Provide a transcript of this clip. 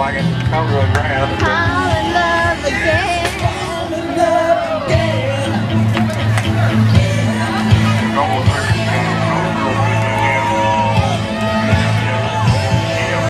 I can come to the ground.